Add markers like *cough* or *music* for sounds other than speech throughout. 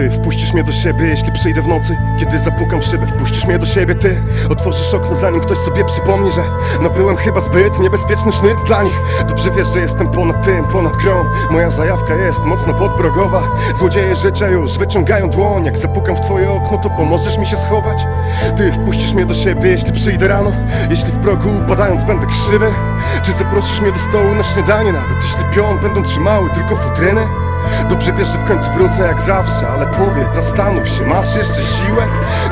Ty wpuścisz mnie do siebie, jeśli przyjdę w nocy? Kiedy zapukam w szybę, wpuścisz mnie do siebie Ty. Otworzysz okno, zanim ktoś sobie przypomni Że no byłem chyba zbyt niebezpieczny sznyt dla nich. Dobrze wiesz, że jestem ponad tym, ponad grą. Moja zajawka jest mocno podbrogowa. Złodzieje życia już wyciągają dłoń. Jak zapukam w twoje okno, to pomożesz mi się schować? Ty wpuścisz mnie do siebie, jeśli przyjdę rano. Jeśli w progu upadając będę krzywy. Czy zaprosisz mnie do stołu na śniadanie Nawet jeśli pion będą trzymały tylko futryny Dobrze wiesz, że w końcu wrócę jak zawsze Ale powiedz, zastanów się, masz jeszcze siłę?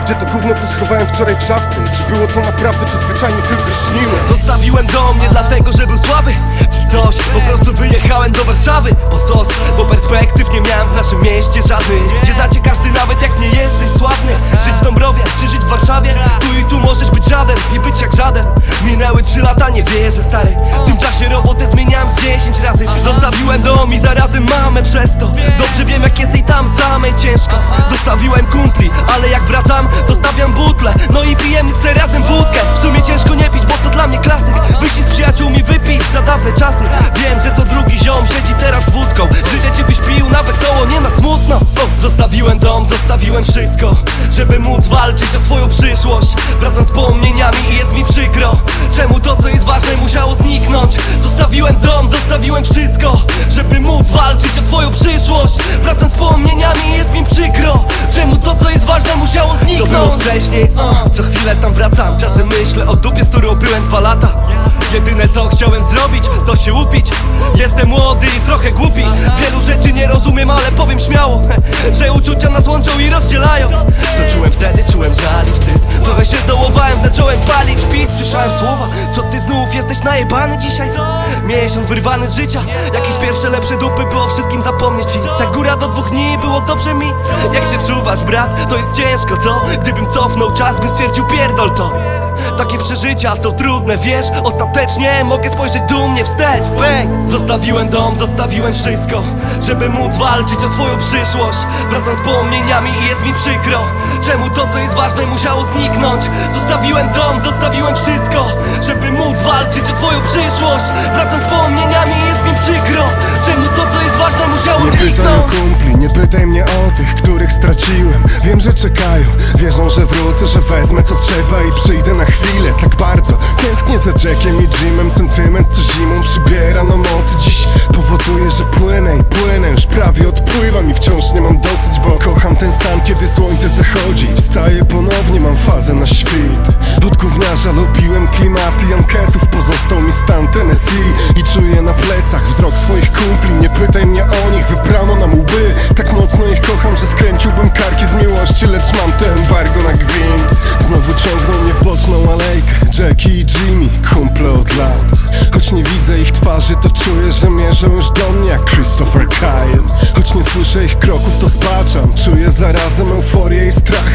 Gdzie to gówno, co schowałem wczoraj w szafce? Czy było to naprawdę, czy zwyczajnie tylko śniłem? Zostawiłem dom nie dlatego, że był słaby Czy coś, po prostu wyjechałem do Warszawy Po sos, bo perspektyw nie miałem w naszym mieście żadnych mamę przez to. Dobrze wiem jak jest jej tam samej ciężko. Zostawiłem kumpli, ale jak wracam to stawiam butle. No i pijemy se razem wódkę. W sumie ciężko nie pić, bo to dla mnie klasyk. Wyjść z przyjaciółmi wypić za dawne czasy. Wiem, że co drugi ziom siedzi teraz z wódką. Życie cię byś pił na wesoło, nie na smutno. Zostawiłem dom, zostawiłem wszystko Żeby móc walczyć o swoją przyszłość. Wracam z wspomnieniami i jest mi przykro Czemu to co jest ważne musiało zniknąć. Zostawiłem przyszłość. Wracam z wspomnieniami jest mi przykro Czemu to co jest ważne musiało zniknąć Co było wcześniej, uh, co chwilę tam wracam. Czasem myślę o dupie, z którą byłem dwa lata. Jedyne co chciałem zrobić, to się upić. Jestem młody i trochę głupi. Wielu rzeczy nie rozumiem, ale powiem śmiało *laughs* Że uczucia nas łączą i rozdzielają. Co czułem wtedy, czułem żal i wstyd. Trochę się zdołowałem, zacząłem palić, pić Słyszałem słowa, co znów jesteś najebany dzisiaj? Miesiąc wyrwany z życia. Jakieś pierwsze lepsze dupy, by o wszystkim zapomnieć ci Ta góra do dwóch dni, było dobrze mi. Jak się wczuwasz brat, to jest ciężko, co? Gdybym cofnął czas, bym stwierdził pierdol to takie przeżycia są trudne, wiesz? Ostatecznie mogę spojrzeć dumnie wstecz. Bang! Zostawiłem dom, zostawiłem wszystko Żeby móc walczyć o swoją przyszłość. Wracam z wspomnieniami i jest mi przykro Czemu to co jest ważne musiało zniknąć. Zostawiłem dom, zostawiłem wszystko Żeby móc walczyć o swoją przyszłość. Wracam z wspomnieniami i jest mi przykro Czemu to co jest ważne musiało Nie pytaj o zniknąć kumpli, nie pytaj mnie o tych, których straciłem. Wiem, że czekają, wierzą, że wrócę, że wezmę co trzeba i przyjdę na chwilę. Tak bardzo tęsknię za Jackiem i Jimem. Sentyment co zimą przybiera na mocy. Dziś powoduje, że płynę i płynę. Już prawie odpływam i wciąż nie mam dosyć Bo kocham ten stan, kiedy słońce zachodzi. Wstaję ponownie, mam fazę na świt. Od gówniarza lubiłem klimaty. Jankesów Pozostał mi stan Tennessee. I czuję na plecach wzrok swoich kumpli. Nie pytaj mnie o nich, wybrano nam łby. Tak mocno ich kocham, że skręciłbym karki z miłości Lecz mam te embargo na gwint. Znowu ciągną mnie w boczną alejkę. Jackie i Jimmy, kumple od lat. Choć nie widzę ich twarzy, to czuję, że mierzą już do mnie jak Christopher Kyle. Choć nie słyszę ich kroków, to zbaczam Czuję zarazem euforię i strach.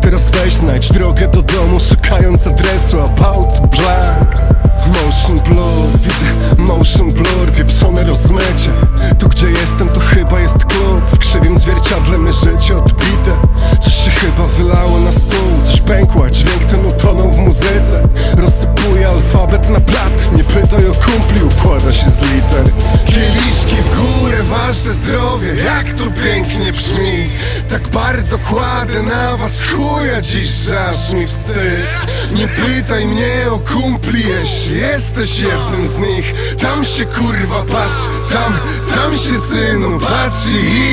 Teraz weź znajdź drogę do domu Szukając adresu About Black. Motion blur, widzę motion blur Pieprzone rozmycie. Tu gdzie jestem to chyba jest klub W krzywym zwierciadle my życie odbite. Coś się chyba wylało na stół Coś pękło, dźwięk ten utonął w muzyce. Rozsypuje alfabet na blat Nie pytaj o kumpli, układa się z liter. Kieliszki w górę, wasze zdrowie Jak to pięknie brzmi. Tak bardzo kładę na was chuja dziś, że aż mi wstyd. Nie pytaj mnie o kumpli, jeśli jesteś jednym z nich. Tam się kurwa patrz, tam, tam się synu patrz i idź